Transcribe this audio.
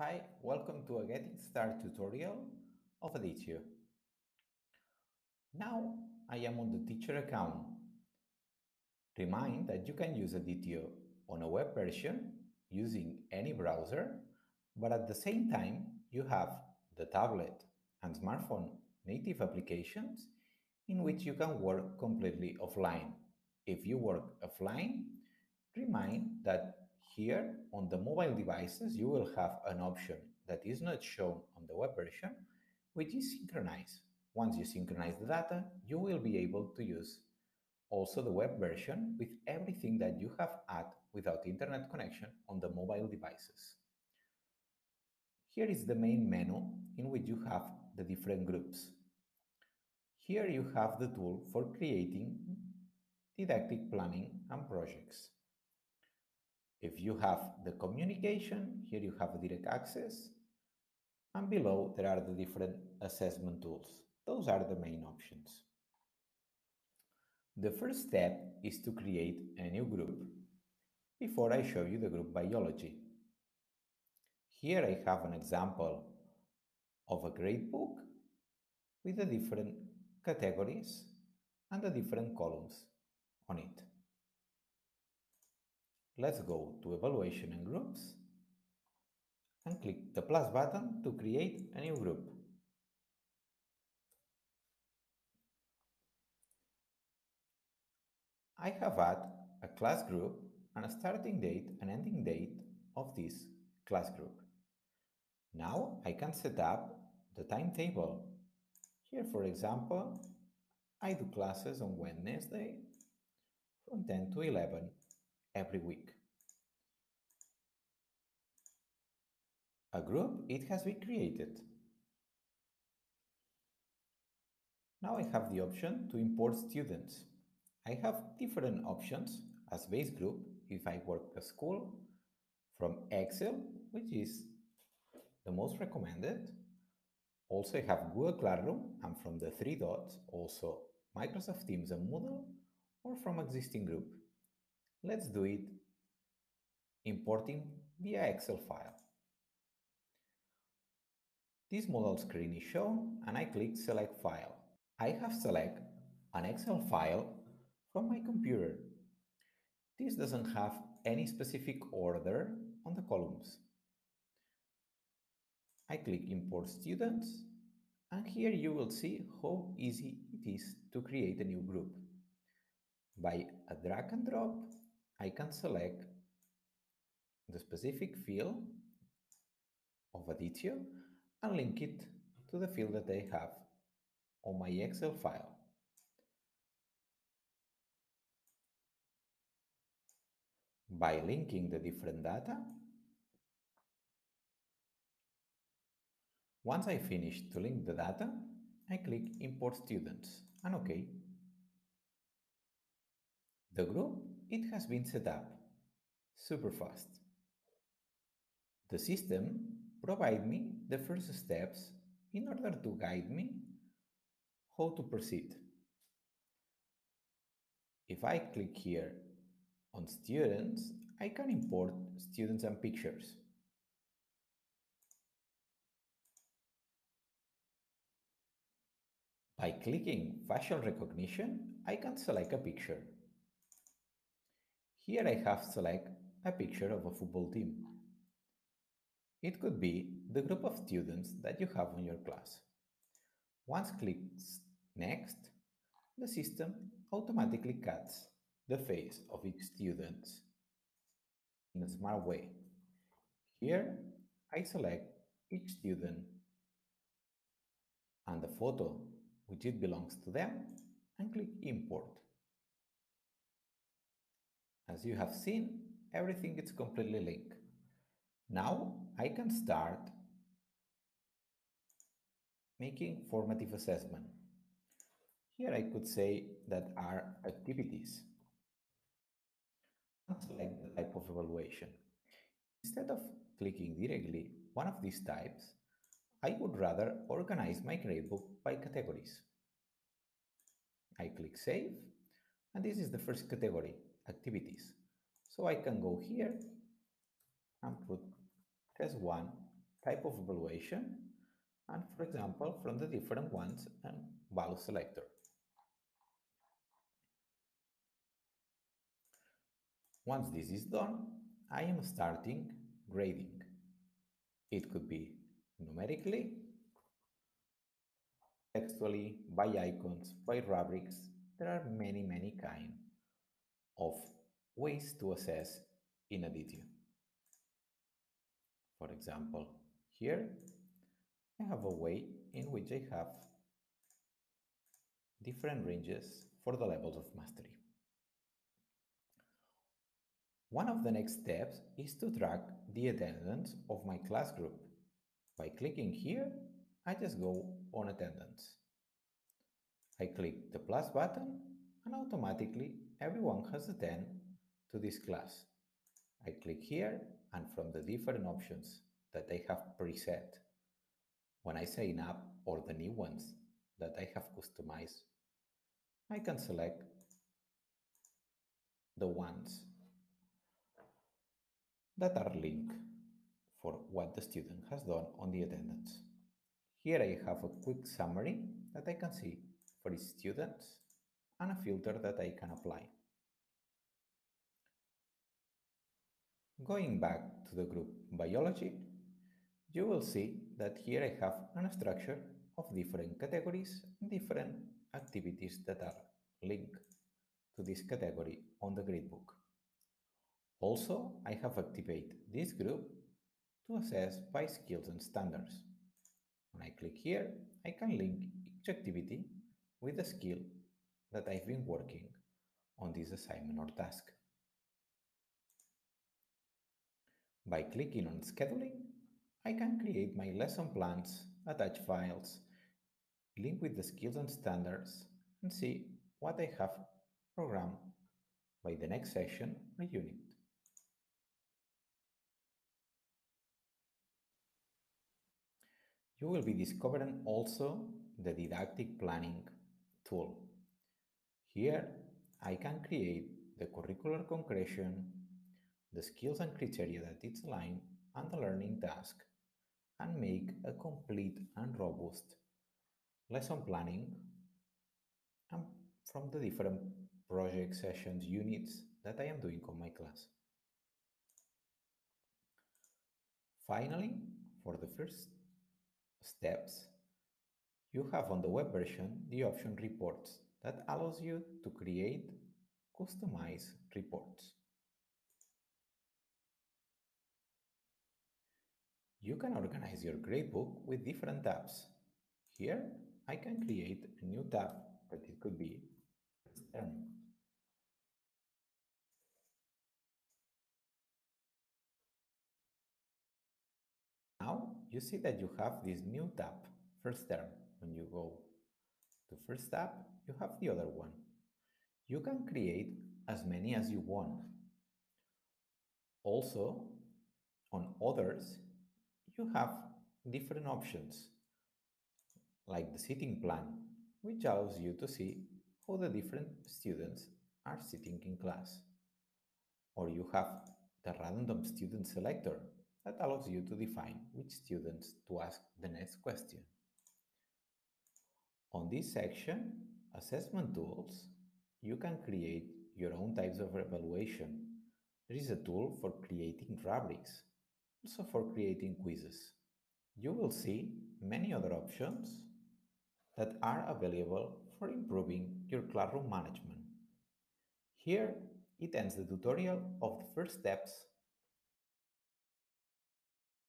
Hi, welcome to a Getting Started tutorial of Additio. Now I am on the teacher account. Remind that you can use Additio on a web version using any browser, but at the same time you have the tablet and smartphone native applications in which you can work completely offline. If you work offline, remind that here on the mobile devices, you will have an option that is not shown on the web version, which is synchronize. Once you synchronize the data, you will be able to use also the web version with everything that you have had without internet connection on the mobile devices. Here is the main menu in which you have the different groups. Here you have the tool for creating didactic planning and projects. If you have the communication, here you have direct access, and below there are the different assessment tools. Those are the main options. The first step is to create a new group before I show you the group biology. Here I have an example of a grade book with the different categories and the different columns on it. Let's go to Evaluation and Groups and click the plus button to create a new group. I have had a class group and a starting date and ending date of this class group. Now I can set up the timetable. Here, for example, I do classes on Wednesday from 10 to 11 every week. A group, it has been created. Now I have the option to import students. I have different options as base group if I work at school from Excel, which is the most recommended. Also, I have Google Classroom and from the three dots, also Microsoft Teams and Moodle, or from existing group. Let's do it importing via Excel file. This model screen is shown and I click select file. I have select an Excel file from my computer. This doesn't have any specific order on the columns. I click import students and here you will see how easy it is to create a new group. By a drag and drop, I can select the specific field of Additio and link it to the field that I have on my Excel file. By linking the different data, once I finish to link the data, I click Import Students and OK. The group it has been set up. Super fast. The system provide me the first steps in order to guide me how to proceed. If I click here on students, I can import students and pictures. By clicking facial recognition, I can select a picture. Here I have select a picture of a football team. It could be the group of students that you have in your class. Once clicks next, the system automatically cuts the face of each student in a smart way. Here I select each student and the photo which it belongs to them and click import. As you have seen, everything is completely linked. Now I can start making formative assessment. Here I could say that are activities. And select the type of evaluation. Instead of clicking directly one of these types, I would rather organize my gradebook by categories. I click Save, and this is the first category, activities. So I can go here and put test one type of evaluation, and for example, from the different ones and value selector. Once this is done, I am starting grading. It could be numerically, textually, by icons, by rubrics. There are many, many kind of ways to assess in Additio. For example, here I have a way in which I have different ranges for the levels of mastery. One of the next steps is to track the attendance of my class group. By clicking here, I just go on attendance. I click the plus button and automatically everyone has attended to this class. I click here and from the different options that I have preset when I sign up or the new ones that I have customized, I can select the ones that are linked for what the student has done on the attendance. Here I have a quick summary that I can see for each student and a filter that I can apply. Going back to the group biology, you will see that here I have a structure of different categories, different activities that are linked to this category on the gradebook. Also, I have activated this group to assess by skills and standards. When I click here, I can link each activity with the skill that I've been working on this assignment or task. By clicking on scheduling, I can create my lesson plans, attach files, link with the skills and standards, and see what I have programmed by the next session or unit. You will be discovering also the didactic planning tool. Here, I can create the curricular concretion, the skills and criteria that it's aligned, and the learning task, and make a complete and robust lesson planning and from the different project sessions units that I am doing on my class. Finally, for the first steps, you have on the web version the option reports that allows you to create customized reports. You can organize your gradebook with different tabs. Here, I can create a new tab, but it could be term. Now you see that you have this new tab, first term. When you go first tab, you have the other one. You can create as many as you want. Also, on others, you have different options, like the sitting plan, which allows you to see how the different students are sitting in class. Or you have the random student selector, that allows you to define which students to ask the next question. On this section, Assessment Tools, you can create your own types of evaluation. There is a tool for creating rubrics, also for creating quizzes. You will see many other options that are available for improving your classroom management. Here, it ends the tutorial of the first steps